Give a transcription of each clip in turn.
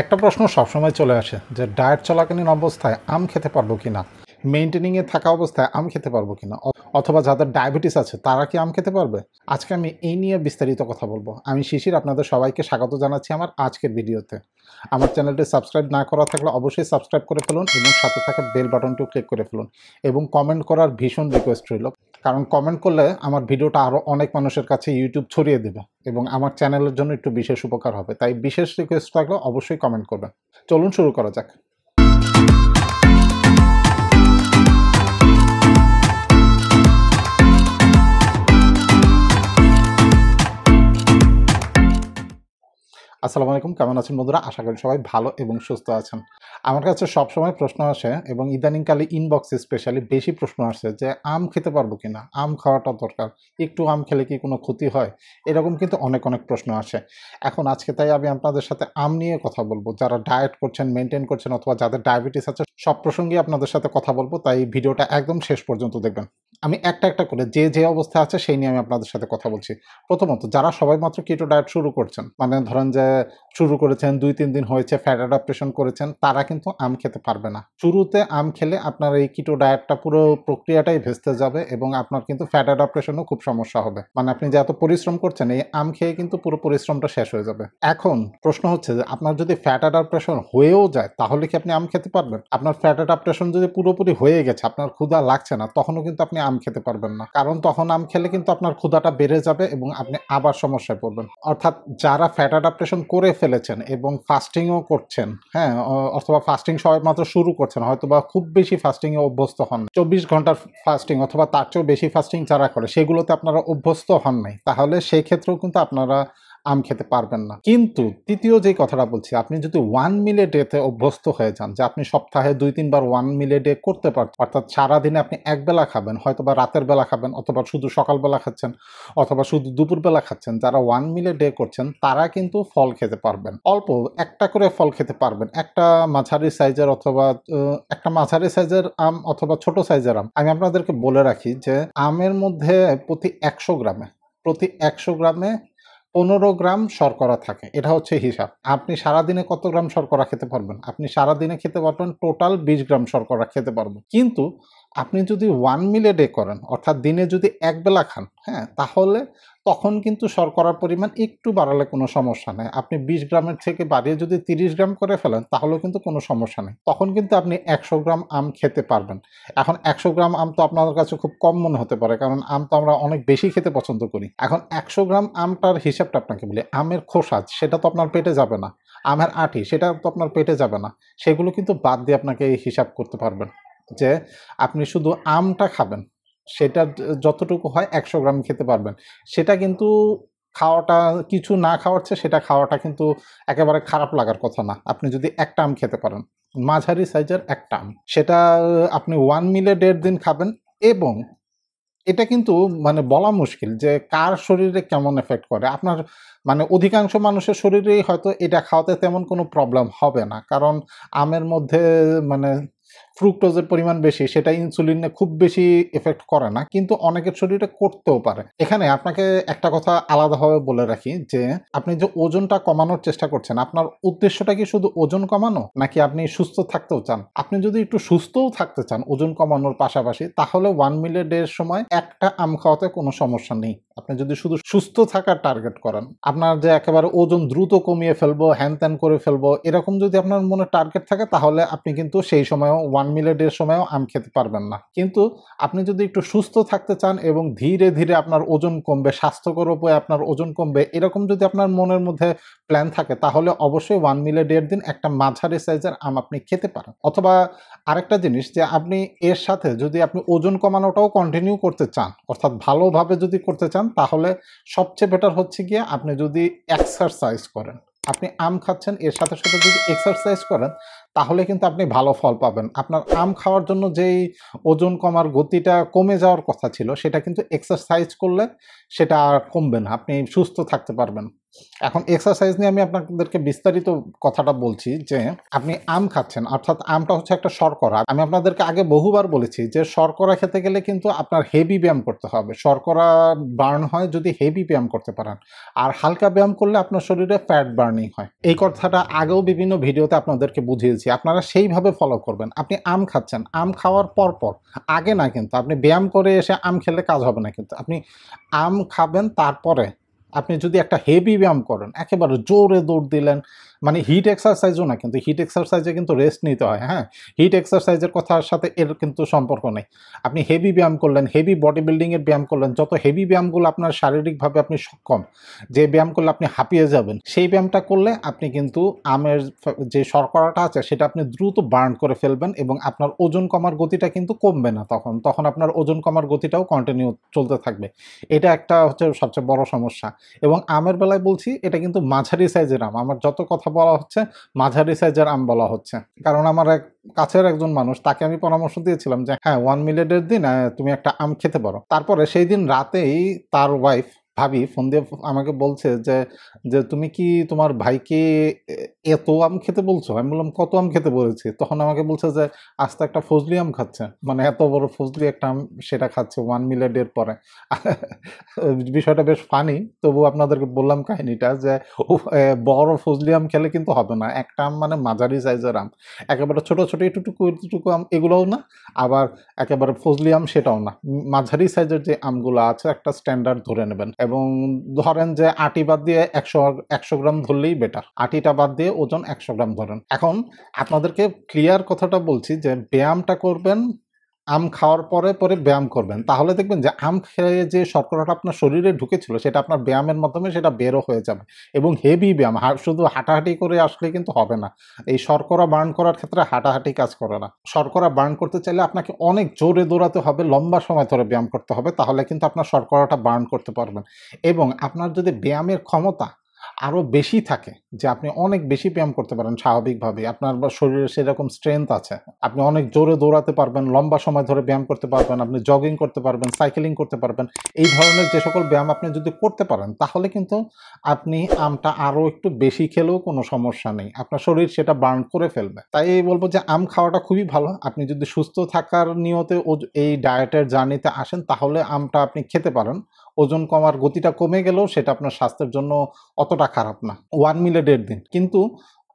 একটা প্রশ্ন সবসময় চলে আসে যে, ডায়েট চলাকালীন অবস্থায় আম খেতে পারব কি না মেনটেনিংয়ে থাকা অবস্থায় আম খেতে পারব কি না অথবা যাদের ডায়াবেটিস আছে, তারা কি আম খেতে পারবে? আজকে আমি এই নিয়ে বিস্তারিত কথা বলব। আমি শিশির, আপনাদের সবাইকে স্বাগত জানাচ্ছি আমার আজকের ভিডিওতে। আমার চ্যানেলটি সাবস্ক্রাইব না করা থাকলে অবশ্যই সাবস্ক্রাইব করে ফেলুন এবং সাথে থাকা বেল বাটনটিও ক্লিক করে ফেলুন এবং কমেন্ট করার ভীষণ রিকোয়েস্ট রইল। কারণ কমেন্ট করলে আমার ভিডিওটা আরও অনেক মানুষের কাছে ইউটিউব ছড়িয়ে দেবে এবং আমার চ্যানেলের জন্য একটু বিশেষ উপকার হবে। তাই বিশেষ রিকোয়েস্ট থাকলে অবশ্যই কমেন্ট করবেন। চলুন শুরু করা যাক। আসসালামু আলাইকুম, কেমন আছেন বন্ধুরা? আশা করি সবাই ভালো এবং সুস্থ আছেন। আমার কাছে সবসময় প্রশ্ন আসে এবং ইদানিংকালে ইনবক্সে স্পেশালি বেশি প্রশ্ন আসে যে, আম খেতে পারব কি না আম খাওয়াটা দরকার। একটু আম খেলে কি কোনো ক্ষতি হয়? এরকম কিন্তু অনেক অনেক প্রশ্ন আসে। এখন আজকে তাই আমি আপনাদের সাথে আম নিয়ে কথা বলব। যারা ডায়েট করছেন মেনটেন করছেন অথবা যাদের ডায়াবেটিস আছে, সব প্রসঙ্গে আপনাদের সাথে কথা বলব। তাই ভিডিওটা একদম শেষ পর্যন্ত দেখবেন। আমি একটা একটা করে যে যে অবস্থা আছে, সেই নিয়ে আমি আপনাদের সাথে কথা বলছি। প্রথমত, যারা সবাই মাত্র কিটো ডায়েট শুরু করছেন মানে ধরেন যে শুরু করেছেন, দুই, তিন দিন হয়েছে ফ্যাট অ্যাডাপ্টেশন করেছেন, তারা কিন্তু আম খেতে পারবে না। শুরুতে আম খেলে আপনার এই কিটো ডায়েটটা পুরো প্রক্রিয়াটাই ভেস্তে যাবে এবং আপনার কিন্তু ফ্যাট অ্যাডাপ্টেশনও খুব সমস্যা হবে। মানে আপনি যে এত পরিশ্রম করছেন, এই আম খেয়ে কিন্তু পুরো পরিশ্রমটা শেষ হয়ে যাবে। এখন প্রশ্ন হচ্ছে যে, আপনার যদি ফ্যাট অ্যাডাপ্টেশন হয়েও যায়, তাহলে কি আপনি আম খেতে পারবেন? আপনার ফ্যাট অ্যাডাপ্টেশন যদি পুরোপুরি হয়ে গেছে, আপনার ক্ষুধা লাগছে না, তখনও কিন্তু আপনি আম খেতে পারবেন না। কারণ তখন আম খেলে কিন্তু আপনার ক্ষুধাটা বেড়ে যাবে এবং আপনি আবার সমস্যায় পড়বেন। অর্থাৎ যারা ফ্যাট অ্যাডাপ্টেশন করে ফেলেছেন এবং ফাস্টিংও করছেন হ্যাঁ অথবা ফাস্টিং সবাই মাত্র শুরু করছেন হয়তো বা খুব বেশি ফাস্টিংয়ে অভ্যস্ত হন চব্বিশ ঘণ্টার ফাস্টিং অথবা তার চেয়েও বেশি ফাস্টিং যারা করে, সেগুলোতে আপনারা অভ্যস্ত হন নাই। তাহলে সেই ক্ষেত্রেও কিন্তু আপনারা আম খেতে পারবেন না। কিন্তু তৃতীয় যে কথাটা বলছি, আপনি যদি ওয়ান মিলে ডেতে অভ্যস্ত হয়ে যান, যে আপনি সপ্তাহে দুই, তিনবার ওয়ান মিলে ডে করতে পারছেন অর্থাৎ সারাদিনে আপনি এক বেলা খাবেন হয়তো বা রাতের বেলা খাবেন, অথবা শুধু সকালবেলা খাচ্ছেন, অথবা শুধু দুপুরবেলা খাচ্ছেন, যারা ওয়ান মিলে ডে করছেন, তারা কিন্তু ফল খেতে পারবেন। অল্প একটা করে ফল খেতে পারবেন। একটা মাঝারি সাইজের অথবা একটা মাঝারি সাইজের আম অথবা ছোট সাইজের আম। আমি আপনাদেরকে বলে রাখি যে, আমের মধ্যে প্রতি একশো গ্রামে, প্রতি একশো গ্রামে পনেরো গ্রাম শর্করা থাকে। এটা হচ্ছে হিসাব। আপনি সারাদিনে কত গ্রাম শর্করা খেতে পারবেন? আপনি সারাদিনে খেতে পারবেন টোটাল বিশ গ্রাম শর্করা খেতে পারবেন। কিন্তু আপনি যদি ওয়ান মিলে ডে করেন, অর্থাৎ দিনে যদি এক বেলা খান হ্যাঁ তাহলে তখন কিন্তু শর্করার পরিমাণ একটু বাড়ালে কোনো সমস্যা নেই। আপনি বিশ গ্রামের থেকে বাড়িয়ে যদি তিরিশ গ্রাম করে ফেলেন, তাহলেও কিন্তু কোনো সমস্যা নেই। তখন কিন্তু আপনি একশো গ্রাম আম খেতে পারবেন। এখন একশো গ্রাম আম তো আপনাদের কাছে খুব কম মনে হতে পারে, কারণ আম তো আমরা অনেক বেশি খেতে পছন্দ করি। এখন একশো গ্রাম আমটার হিসাবটা আপনাকে বলি, আমের খোসা, সেটা তো আপনার পেটে যাবে না। আমের আটি, সেটা তো আপনার পেটে যাবে না। সেগুলো কিন্তু বাদ দিয়ে আপনাকে এই হিসাব করতে পারবেন। যে আপনি শুধু আমটা খাবেন। সেটা যতটুকু হয় একশো গ্রাম খেতে পারবেন। সেটা কিন্তু খাওয়াটা, কিছু না খাওয়ার চেয়ে সেটা খাওয়াটা কিন্তু একেবারে খারাপ লাগার কথা না। আপনি যদি একটা আম খেতে পারেন, মাঝারি সাইজের একটা আম। সেটা আপনি ওয়ান মিলে দেড় দিন খাবেন এবং এটা কিন্তু মানে বলা মুশকিল যে কার শরীরে কেমন এফেক্ট করে। আপনার মানে অধিকাংশ মানুষের শরীরেই হয়তো এটা খাওয়াতে তেমন কোনো প্রবলেম হবে না। কারণ আমের মধ্যে মানে ফ্রুক্টোজের পরিমাণ বেশি, সেটা ইনসুলিনে খুব বেশি এফেক্ট করে না, কিন্তু অনেকের শরীরে করতেও পারে। এখানে আপনাকে একটা কথা আলাদাভাবে বলে রাখি যে, আপনি যে ওজনটা কমানোর চেষ্টা করছেন, আপনার উদ্দেশ্যটা কি শুধু ওজন কমানো, নাকি আপনি সুস্থ থাকতেও চান? আপনি যদি একটু সুস্থও থাকতে চান ওজন কমানোর পাশাপাশি, তাহলে ওয়ান মিলে ডের সময় একটা আম খাওয়াতে কোনো সমস্যা নেই। আপনি যদি শুধু সুস্থ থাকার টার্গেট করেন, আপনার যে একেবারে ওজন দ্রুত কমিয়ে ফেলব হ্যান ত্যান করে ফেলব, এরকম যদি আপনার মনে টার্গেট থাকে, তাহলে আপনি কিন্তু সেই সময়ও ওয়ান মিলেটের সময়ও আম খেতে পারবেন না। কিন্তু আপনি যদি একটু সুস্থ থাকতে চান এবং ধীরে ধীরে আপনার ওজন কমবে, স্বাস্থ্যকর উপায়ে আপনার ওজন কমবে, এরকম যদি আপনার মনের মধ্যে প্ল্যান থাকে, তাহলে অবশ্যই ওয়ান মিলে দিন একটা মাঝারি সাইজের আম আপনি খেতে পারেন। অথবা আরেকটা জিনিস যে আপনি এর সাথে যদি আপনি ওজন কমানোটাও কন্টিনিউ করতে চান, অর্থাৎ ভালোভাবে যদি করতে চান তাহলে সবচেয়ে বেটার হচ্ছে গিয়ে আপনি যদি এক্সারসাইজ করেন। আপনি আম খাচ্ছেন, এর সাথে সাথে যদি এক্সারসাইজ করেন, তাহলে কিন্তু আপনি ভালো ফল পাবেন। আপনার আম খাওয়ার জন্য যেই ওজন কমার গতিটা কমে যাওয়ার কথা ছিল, সেটা কিন্তু এক্সারসাইজ করলে সেটা আর কমবে না। আপনি সুস্থ থাকতে পারবেন। এখন এক্সারসাইজ নিয়ে আমি আপনাদেরকে বিস্তারিত কথাটা বলছি যে আপনি আম খাচ্ছেন, অর্থাৎ আমটা হচ্ছে একটা শর্করা। আমি আপনাদেরকে আগে বহুবার বলেছি যে শর্করা খেতে গেলে কিন্তু আপনার হেভি ব্যায়াম করতে হবে। শর্করা বার্ন হয় যদি হেভি ব্যায়াম করতে পারেন। আর হালকা ব্যায়াম করলে আপনার শরীরে ফ্যাট বার্নিং হয়। এই কথাটা আগেও বিভিন্ন ভিডিওতে আপনাদেরকে বুঝিয়েছি। আপনারা সেইভাবে ফলো করবেন। আপনি আম খাচ্ছেন, আম খাওয়ার পর পর, আগে না কিন্তু। আপনি ব্যায়াম করে এসে আম খেলে কাজ হবে না কিন্তু। আপনি আম খাবেন তারপরে আপনি যদি একটা হেভি ব্যায়াম করেন একেবারে জোরে দৌড় দিলেন মানে হিট এক্সারসাইজও না, কিন্তু হিট এক্সারসাইজে কিন্তু রেস্ট নিতে হয় হ্যাঁ? হিট এক্সারসাইজের কথার সাথে এর কিন্তু সম্পর্ক নেই। আপনি হেভি ব্যায়াম করলেন হেভি বডি বিল্ডিংয়ের ব্যায়াম করলেন, যত হেভি ব্যায়ামগুলো আপনার শারীরিকভাবে আপনি সক্ষম, যে ব্যায়াম করলে আপনি হাঁপিয়ে যাবেন, সেই ব্যায়ামটা করলে আপনি কিন্তু আমের যে শর্করাটা আছে, সেটা আপনি দ্রুত বার্ন করে ফেলবেন এবং আপনার ওজন কমার গতিটা কিন্তু কমবে না তখন। তখন আপনার ওজন কমার গতিটাও কন্টিনিউ চলতে থাকবে। এটা একটা হচ্ছে সবচেয়ে বড় সমস্যা। এবং আমের বেলায় বলছি, এটা কিন্তু মাঝারি সাইজের আম। আমার যত কথা বলা হচ্ছে, মাঝারি সাইজের আম বলা হচ্ছে। কারণ আমার এক কাছের একজন মানুষ, তাকে আমি পরামর্শ দিয়েছিলাম যে হ্যাঁ ওয়ান মিলেটের দিন তুমি একটা আম খেতে পারো। তারপরে সেই দিন রাতেই তার ওয়াইফ ভাবি, ফোন দিয়ে আমাকে বলছে যে যে, তুমি কি তোমার ভাইকে এত আম খেতে বলছো? আমি বললাম, কত আম খেতে বলেছি? তখন আমাকে বলছে যে আস্তে একটা ফজলি আম খাচ্ছে। মানে এত বড় ফজলি একটা আম সেটা খাচ্ছে ওয়ান মিলেটের পরে। বিষয়টা বেশ ফানি তবু আপনাদেরকে বললাম কাহিনীটা যে বড় ফজলি আম খেলে কিন্তু হবে না। একটা আম মানে মাঝারি সাইজের আম। একেবারে ছোট ছোট, এটুটুকু এটুটুকু আম এগুলোও না, আবার একেবারে ফজলি আম সেটাও না। মাঝারি সাইজের যে আমগুলো আছে, একটা স্ট্যান্ডার্ড ধরে নেবেন। এবং ধরেন যে আটি বাদ দিয়ে একশো একশো গ্রাম ধরলেই বেটার আটিটা বাদ দিয়ে ওজন একশো গ্রাম ধরেন। এখন আপনাদেরকে ক্লিয়ার কথাটা বলছি যে ব্যায়ামটা করবেন আম খাওয়ার পরে পরে ব্যায়াম করবেন। তাহলে দেখবেন যে আম খেয়ে যে শর্করাটা আপনার শরীরে ঢুকেছিল, সেটা আপনার ব্যায়ামের মাধ্যমে সেটা বেরো হয়ে যাবে এবং হেভি ব্যায়াম শুধু হাঁটাহাঁটি করে আসলে কিন্তু হবে না। এই শর্করা বার্ন করার ক্ষেত্রে হাঁটাহাঁটি কাজ করে না। শর্করা বার্ন করতে চাইলে আপনাকে অনেক জোরে দৌড়াতে হবে, লম্বা সময় ধরে ব্যায়াম করতে হবে, তাহলে কিন্তু আপনার শর্করাটা বার্ন করতে পারবেন। এবং আপনার যদি ব্যায়ামের ক্ষমতা আরও বেশি থাকে যে আপনি অনেক বেশি ব্যায়াম করতে পারেন স্বাভাবিকভাবে। আপনার শরীরে সেরকম স্ট্রেংথ আছে। আপনি অনেক জোরে দৌড়াতে পারবেন, লম্বা সময় ধরে ব্যায়াম করতে পারবেন, আপনি জগিং করতে পারবেন সাইকেলিং করতে পারবেন। এই ধরনের যে সকল ব্যায়াম আপনি যদি করতে পারেন, তাহলে কিন্তু আপনি আমটা আরও একটু বেশি খেলেও কোনো সমস্যা নেই। আপনার শরীর সেটা বার্ন করে ফেলবে। তাই এই বলব যে আম খাওয়াটা খুবই ভালো। আপনি যদি সুস্থ থাকার নিয়তে ওজ- এই ডায়েটের জার্নিতে আসেন, তাহলে আমটা আপনি খেতে পারেন। ওজন কমার গতিটা কমে গেলেও সেটা আপনার স্বাস্থ্যের জন্য অতটা খারাপ না। ওয়ান মিলে দেড় দিন। কিন্তু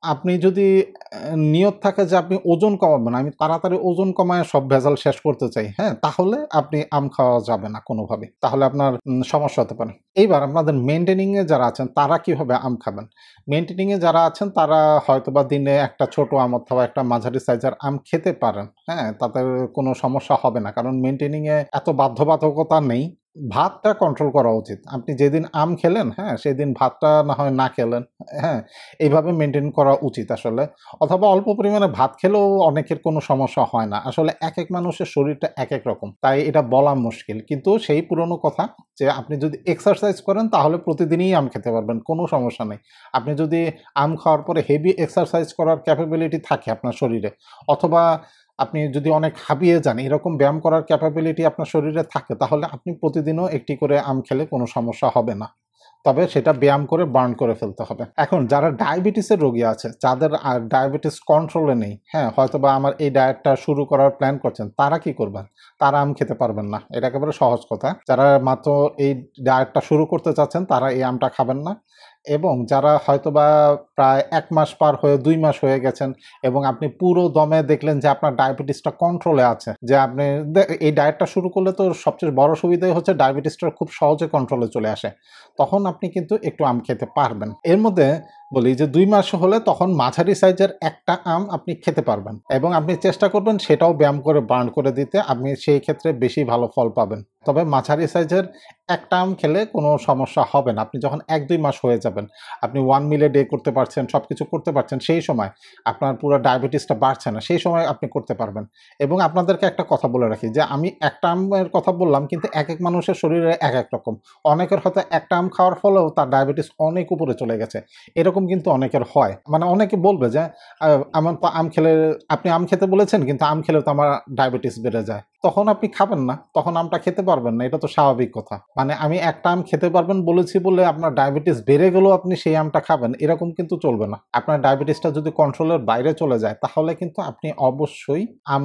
আপনি যদি নিয়ত থাকে যে আপনি ওজন কমাবেন, আমি তাড়াতাড়ি ওজন কমায় সব ভেজাল শেষ করতে চাই হ্যাঁ তাহলে আপনি আম খাওয়া যাবে না কোনোভাবে। তাহলে আপনার সমস্যা হতে পারে। এইবার আপনাদের মেনটেনিংয়ে যারা আছেন, তারা কীভাবে আম খাবেন? মেনটেনিংয়ে যারা আছেন, তারা হয়তোবা দিনে একটা ছোট আম অথবা একটা মাঝারি সাইজের আম খেতে পারেন হ্যাঁ তাতে কোনো সমস্যা হবে না। কারণ মেনটেনিংয়ে এত বাধ্যবাধকতা নেই। ভাতটা কন্ট্রোল করা উচিত। আপনি যেদিন আম খেলেন হ্যাঁ সেদিন ভাতটা না হয় না খেলেন হ্যাঁ এইভাবে মেনটেন করা উচিত আসলে। অথবা অল্প পরিমাণে ভাত খেলেও অনেকের কোনো সমস্যা হয় না। আসলে এক এক মানুষের শরীরটা এক এক রকম, তাই এটা বলা মুশকিল। কিন্তু সেই পুরনো কথা যে আপনি যদি এক্সারসাইজ করেন, তাহলে প্রতিদিনই আম খেতে পারবেন, কোনো সমস্যা নেই। আপনি যদি আম খাওয়ার পরে হেভি এক্সারসাইজ করার ক্যাপাবিলিটি থাকে আপনার শরীরে, অথবা আপনি যদি অনেক হাবিয়ে যান, এরকম ব্যায়াম করার ক্যাপাবিলিটি আপনার শরীরে থাকে, তাহলে আপনি প্রতিদিনও একটি করে আম খেলে কোনো সমস্যা হবে না। তবে সেটা ব্যায়াম করে বার্ন করে ফেলতে হবে। এখন যারা ডায়াবেটিসের রোগী আছে, যাদের আর ডায়াবেটিস কন্ট্রোলে নেই হ্যাঁ হয়তো বা আমার এই ডায়েটটা শুরু করার প্ল্যান করছেন, তারা কি করবেন? তারা আম খেতে পারবেন না। এটা একেবারে সহজ কথা। যারা মাত্র এই ডায়েটটা শুরু করতে চাচ্ছেন, তারা এই আমটা খাবেন না। এবং যারা হয়তোবা প্রায় এক মাস পার হয়ে দুই মাস হয়ে গেছেন এবং আপনি পুরো দমে দেখলেন যে আপনার ডায়াবেটিসটা কন্ট্রোলে আছে, যে আপনি এই ডায়েটটা শুরু করলে তো সবচেয়ে বড় সুবিধাই হচ্ছে ডায়াবেটিসটা খুব সহজে কন্ট্রোলে চলে আসে, তখন আপনি কিন্তু একটু আম খেতে পারবেন। এর মধ্যে বলি যে দুই মাস হলে তখন মাঝারি সাইজের একটা আম আপনি খেতে পারবেন এবং আপনি চেষ্টা করবেন সেটাও ব্যায়াম করে বার্ন করে দিতে, আপনি সেই ক্ষেত্রে বেশি ভালো ফল পাবেন। তবে মাঝারি সাইজের একটা আম খেলে কোনো সমস্যা হবে না। আপনি যখন এক দুই মাস হয়ে যাবেন, আপনি ওয়ান মিলে ডে করতে পারছেন সব কিছু করতে পারছেন, সেই সময় আপনার পুরো ডায়াবেটিসটা বাড়ছে না, সেই সময় আপনি করতে পারবেন। এবং আপনাদেরকে একটা কথা বলে রাখি যে আমি একটা আমের কথা বললাম কিন্তু এক এক মানুষের শরীরে এক এক রকম। অনেকের হয়তো একটা আম খাওয়ার ফলেও তার ডায়াবেটিস অনেক উপরে চলে গেছে। এরকম এরকম কিন্তু অনেকের হয়। মানে অনেকে বলবে যে আমার আম খেলে, আপনি আম খেতে বলেছেন, কিন্তু আম খেলে তো আমার ডায়াবেটিস বেড়ে যায়। তখন আপনি খাবেন না, তখন আমটা খেতে পারবেন না, এটা তো স্বাভাবিক কথা। মানে আমি একটা আম খেতে পারবেন বলেছি বলে আপনার ডায়াবেটিস বেড়ে গেলেও আপনি সেই আমটা খাবেন, এরকম কিন্তু চলবে না। আপনার ডায়াবেটিসটা যদি কন্ট্রোলের বাইরে চলে যায়, তাহলে কিন্তু আপনি অবশ্যই আম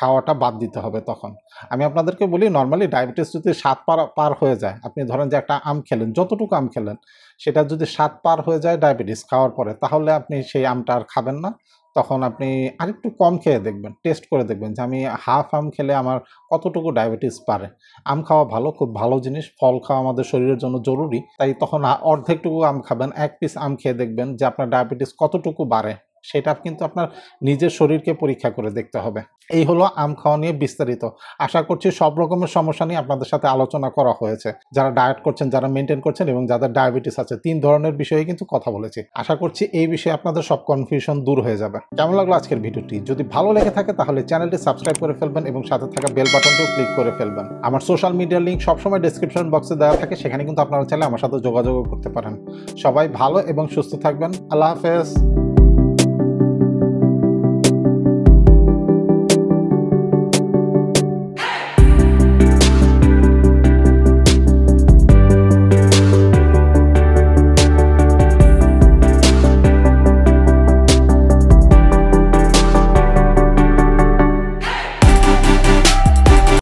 খাওয়াটা বাদ দিতে হবে তখন। আমি আপনাদেরকে বলি নর্মালি ডায়াবেটিস যদি সাত পার পার হয়ে যায়, আপনি ধরেন যে একটা আম খেলেন, যতটুকু আম খেলেন, সেটা যদি সাত পার হয়ে যায় ডায়াবেটিস খাওয়ার পরে, তাহলে আপনি সেই আমটা আর খাবেন না। তখন আপনি আরেকটু কম খেয়ে দেখবেন টেস্ট করে দেখবেন যে আমি হাফ আম খেলে আমার কতটুকু ডায়াবেটিস পারে। আম খাওয়া ভালো, খুব ভালো জিনিস, ফল খাওয়া আমাদের শরীরের জন্য জরুরি। তাই তখন অর্ধেকটুকু আম খাবেন, এক পিস আম খেয়ে দেখবেন যে আপনার ডায়াবেটিস কতটুকু বাড়ে। সেটা কিন্তু আপনার নিজের শরীরকে পরীক্ষা করে দেখতে হবে। এই হলো আম খাওয়া নিয়ে বিস্তারিত। আশা করছি সব রকমের সমস্যা নিয়ে আপনাদের সাথে আলোচনা করা হয়েছে। যারা ডায়েট করছেন, যারা মেনটেন করছেন এবং যাদের ডায়াবেটিস আছে, তিন ধরনের বিষয়ে কিন্তু কথা বলেছি। আশা করছি এই বিষয়ে আপনাদের সব কনফিউশন দূর হয়ে যাবে। কেমন লাগল আজকের ভিডিওটি? যদি ভালো লেগে থাকে তাহলে চ্যানেলটি সাবস্ক্রাইব করে ফেলবেন এবং সাথে থাকা বেল বাটনটিও ক্লিক করে ফেলবেন। আমার সোশ্যাল মিডিয়ার লিঙ্ক সবসময় ডিসক্রিপশন বক্সে দেওয়া থাকে, সেখানে কিন্তু আপনারা চাইলে আমার সাথে যোগাযোগ করতে পারেন। সবাই ভালো এবং সুস্থ থাকবেন। আল্লাহ হাফেজ।